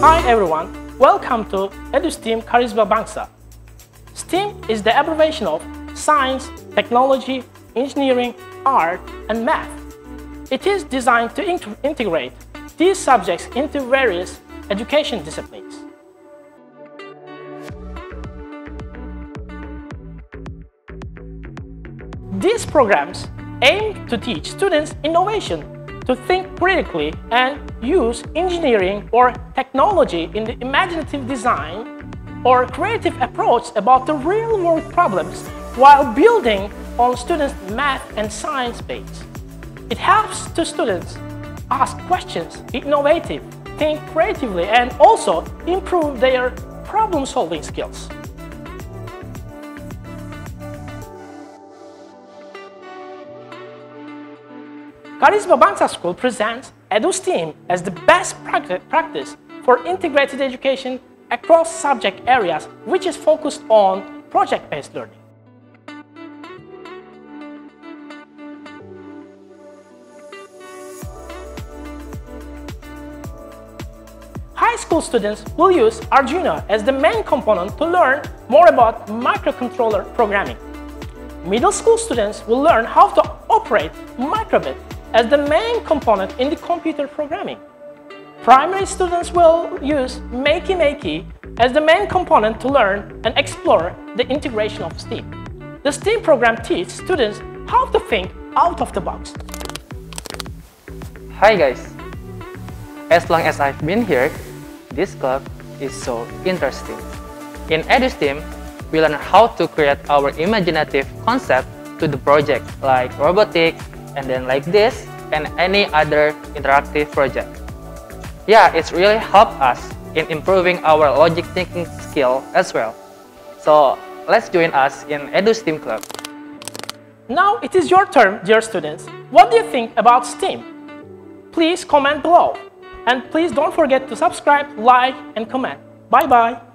Hi everyone, welcome to EduSTEAM Kharisma Bangsa. STEAM is the abbreviation of Science, Technology, Engineering, Art and Math. It is designed to int integrate these subjects into various education disciplines. These programs aim to teach students innovation, to think critically and use engineering or technology in the imaginative design or creative approach about the real-world problems while building on students' math and science base. It helps the students ask questions, be innovative, think creatively, and also improve their problem-solving skills. Kharisma School presents EduSTEAM as the best practice for integrated education across subject areas which is focused on project-based learning. High school students will use Arduino as the main component to learn more about microcontroller programming. Middle school students will learn how to operate micro:bit as the main component in the computer programming. Primary students will use Makey Makey as the main component to learn and explore the integration of STEAM. The STEAM program teaches students how to think out of the box. Hi guys! As long as I've been here, this club is so interesting. In EduSTEAM, we learn how to create our imaginative concept to the project like robotics, and then like this and any other interactive project. Yeah, it's really helped us in improving our logic thinking skill as well. So let's join us in EduSTEAM Club. Now it is your turn, dear students. What do you think about STEAM? Please comment below. And please don't forget to subscribe, like, and comment. Bye-bye.